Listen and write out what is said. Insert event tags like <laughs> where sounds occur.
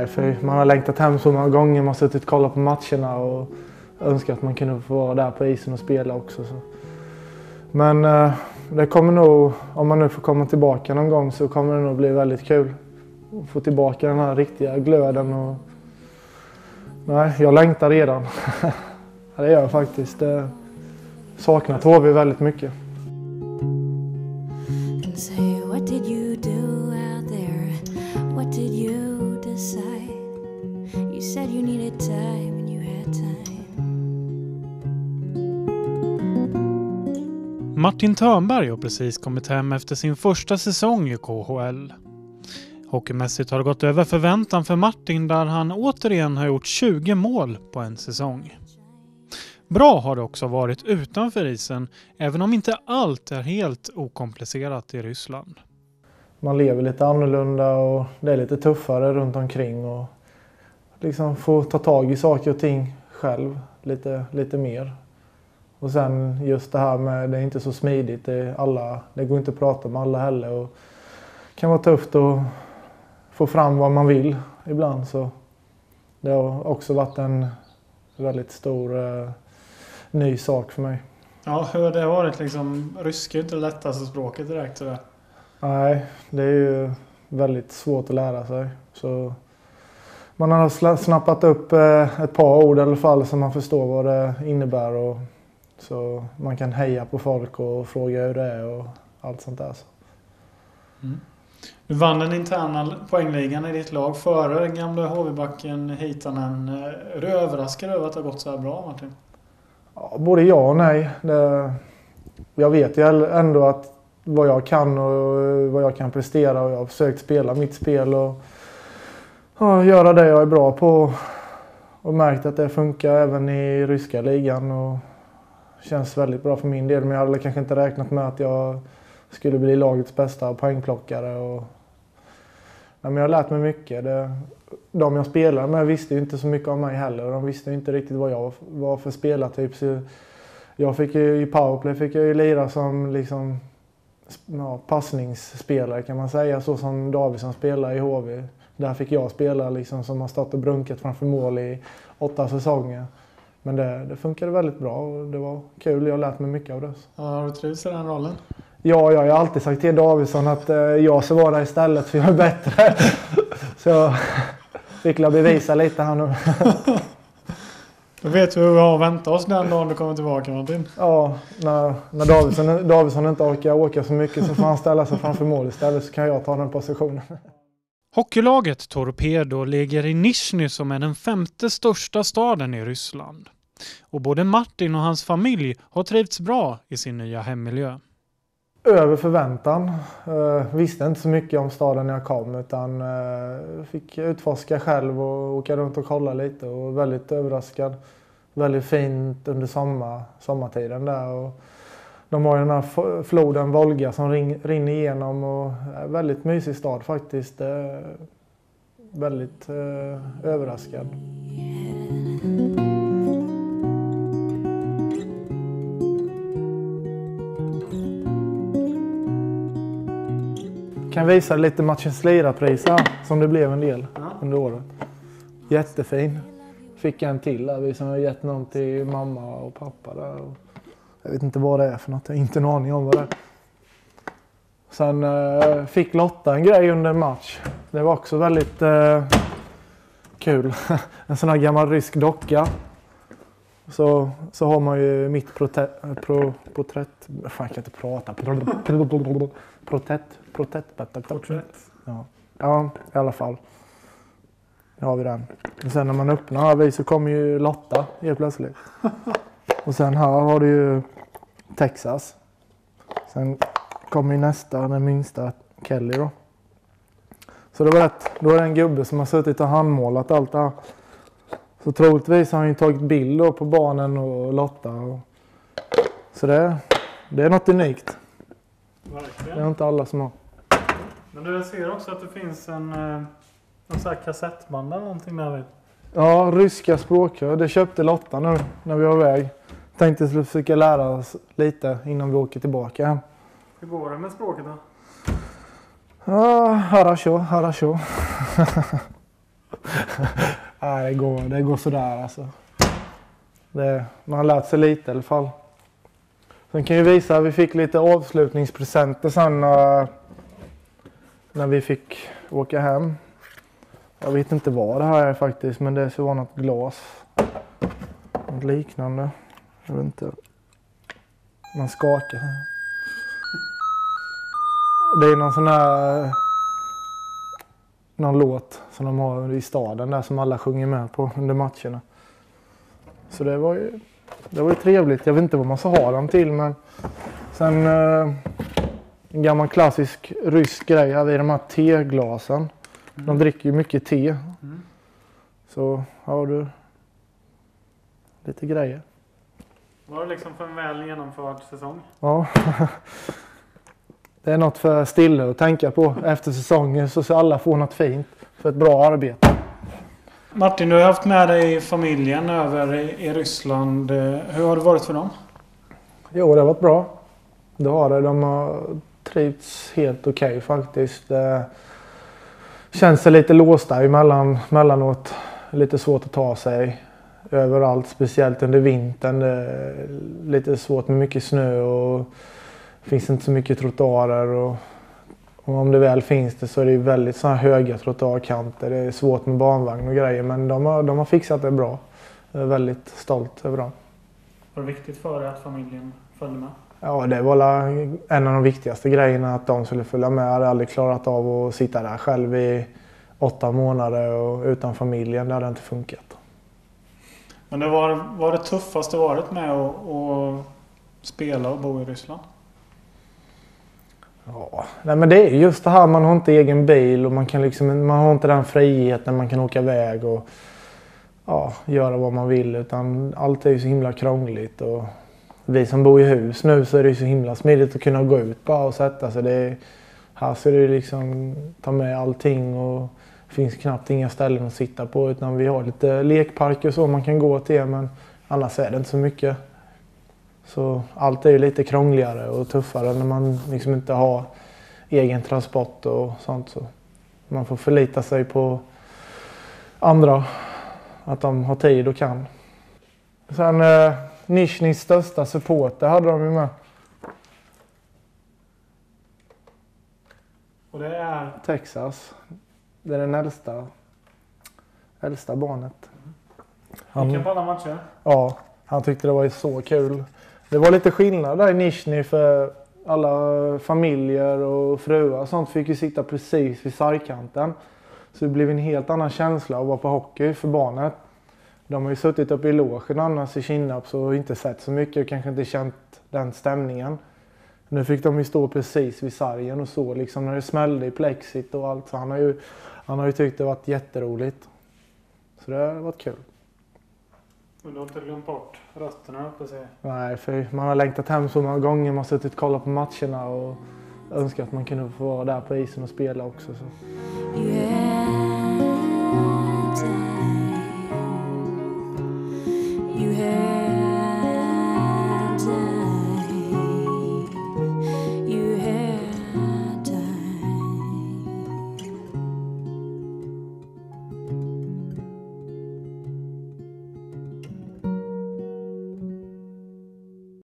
här för man har längtat hem så många gånger. Man har suttit och kollat på matcherna och önskat att man kunde få vara där på isen och spela också. Så. Men eh, det kommer nog, om man nu får komma tillbaka någon gång så kommer det nog bli väldigt kul. Att få tillbaka den här riktiga glöden och... Nej, jag längtar redan. <laughs> det gör jag faktiskt. Jag saknat HV väldigt mycket. Time and you had time. Martin Törnberg har precis kommit hem efter sin första säsong i KHL. Hockeymässigt har det gått över förväntan för Martin där han återigen har gjort 20 mål på en säsong. Bra har det också varit utanför isen, även om inte allt är helt okomplicerat i Ryssland. Man lever lite annorlunda och det är lite tuffare runt omkring och liksom få ta tag i saker och ting själv lite, lite mer. Och sen just det här med, det är inte så smidigt. Det, är alla, det går inte att prata med alla heller. Och det kan vara tufft att få fram vad man vill ibland. Så det har också varit en väldigt stor eh, ny sak för mig. Ja, hur har det varit liksom? Ryska är inte det lättaste språket direkt sådär. Nej, det är ju väldigt svårt att lära sig. Så man har snappat upp eh, ett par ord i alla fall så man förstår vad det innebär. Och så man kan heja på folk och fråga hur det är och allt sånt där. Så. Du vann den interna poängligan i ditt lag före gamla HV-backen Heitanen. Är du överraskad över att det har gått så här bra Martin? Ja, både ja och nej. Det, jag vet ju ändå att vad jag kan och vad jag kan prestera och jag har försökt spela mitt spel och ja, göra det jag är bra på. Och märkt att det funkar även i ryska ligan och känns väldigt bra för min del. Men jag hade kanske inte räknat med att jag skulle bli lagets bästa poängplockare. Och, nej, men jag har lärt mig mycket. Det, de jag spelade med visste ju inte så mycket om mig heller. De visste ju inte riktigt vad jag var för spelartyp. Så jag fick ju, I powerplay fick jag ju lira som liksom, ja, passningsspelare kan man säga. Så som Davidsson spelar i HV. Där fick jag spela liksom, som har stått och brunkat framför mål i åtta säsonger. Men det, det funkade väldigt bra och det var kul. Jag har lärt mig mycket av det. Ja, har du trivts i den rollen? Ja, jag har alltid sagt till Davidsson att eh, jag ska vara där istället för jag är bättre. <laughs> Så jag fick jag bevisa lite här nu. Då <laughs> vet vi hur vi har att vänta oss den dagen du kommer tillbaka Martin. Ja, när, när Davidsson, Davidsson inte orkar åka så mycket så får han ställa sig framför mål istället så kan jag ta den positionen. <laughs> Hockeylaget Torpedo ligger i Nizjny som är den femte största staden i Ryssland. Och både Martin och hans familj har trivts bra i sin nya hemmiljö. Över förväntan. Eh, visste inte så mycket om staden när jag kom utan eh, fick utforska själv och åka runt och kolla lite och väldigt överraskad. Väldigt fint under sommar, sommartiden där. Och de har den här floden Volga som rinner igenom och väldigt mysig stad faktiskt. Väldigt överraskad. kan visa lite matchens lirarpris här, som det blev en del under året. Jättefin. Fick en till där, vi som har gett någon till mamma och pappa där. Jag vet inte vad det är för något, jag har inte en aning om vad det är. Sen eh, fick Lotta en grej under en match. Det var också väldigt eh, kul. <laughs> en sån här gammal rysk docka. Så, så har man ju mitt prote- pro, porträtt... Fan, jag kan inte prata. Protett... Protett... Porträtt. Ja. ja, i alla fall. Nu har vi den. Och sen när man öppnar här så kommer ju Lotta helt plötsligt. <laughs> Och sen här har du ju Texas. Sen kommer ju nästa, den minsta, Kelly då. Så det var rätt. Då är det en gubbe som har suttit och handmålat allt det här. Så troligtvis har han ju tagit bild då på barnen och Lotta. Och... Så det, det är något unikt. Det är Verkligen. inte alla som har. Men du, jag ser också att det finns en, eh, en sån här kassettband eller någonting där vid. Ja, ryska språkrör. Det köpte Lotta nu när vi var iväg. Tänkte att vi försöka lära oss lite innan vi åker tillbaka hem. Hur går det med språket då? Ja, harasho, harasho. <laughs> Nej, det går, det går sådär alltså. Det, man har lärt sig lite i alla fall. Sen kan jag visa, vi fick lite avslutningspresenter sen när, när vi fick åka hem. Jag vet inte vad det här är faktiskt, men det ska vara något glas. Något liknande. Jag vet inte. Man skakar. Det är någon sån här... Någon låt som de har i staden där som alla sjunger med på under matcherna. Så det var ju, det var ju trevligt. Jag vet inte vad man ska ha dem till men sen eh, en gammal klassisk rysk grej här, det är de här teglasen. De dricker ju mycket te. Mm. Så har du lite grejer. Var det liksom för en väl genomförd säsong? Ja. <laughs> Det är något för Stille att tänka på efter säsongen så ska alla få något fint för ett bra arbete. Martin, du har haft med dig familjen över i, Ryssland. Eh, Hur har det varit för dem? Jo, det har varit bra. Det har det. De har trivts helt okej faktiskt. Känns sig lite låsta emellan, mellanåt. Lite svårt att ta sig överallt, speciellt under vintern. Det är lite svårt med mycket snö och det finns inte så mycket trottoarer. Och, och om det väl finns det så är det väldigt så här höga trottoarkanter. Det är svårt med barnvagn och grejer men de har, de har fixat det bra. Jag är väldigt stolt över dem. Var det viktigt för dig att familjen följde med? Ja, det var en av de viktigaste grejerna att de skulle följa med. Jag hade aldrig klarat av att sitta där själv i åtta månader och utan familjen. Det hade inte funkat. Men det var, var det tuffaste varit med att, att spela och bo i Ryssland? Ja, nej men det är just det här man har inte egen bil och man, kan liksom, man har inte den friheten man kan åka iväg och ja, göra vad man vill utan allt är ju så himla krångligt. Och vi som bor i hus nu så är det ju så himla smidigt att kunna gå ut bara och sätta sig. Det är, här ska du liksom ta med allting och det finns knappt inga ställen att sitta på utan vi har lite lekparker och så man kan gå till men annars är det inte så mycket. Så allt är ju lite krångligare och tuffare när man liksom inte har egen transport och sånt. Så man får förlita sig på andra, att de har tid och kan. Sen eh, Nizjnys största supporter hade de ju med. Och det är? Texas. Det är den äldsta, äldsta barnet. Gick han på alla matcher? Ja, han tyckte det var så kul. Det var lite skillnad där i Nizjny för alla familjer och fruar och sånt fick ju sitta precis vid sargkanten. Så det blev en helt annan känsla att vara på hockey för barnet. De har ju suttit uppe i logen annars i Kinnarps och inte sett så mycket och kanske inte känt den stämningen. Nu fick de ju stå precis vid sargen och så liksom när det smällde i plexit och allt. Så han har ju, han har ju tyckt det varit jätteroligt. Så det har varit kul. Men du har inte glömt bort rötterna uppe sig? Nej, för man har längtat hem så många gånger. Man har suttit och kollat på matcherna och önskat att man kunde få vara där på isen och spela också. Så. You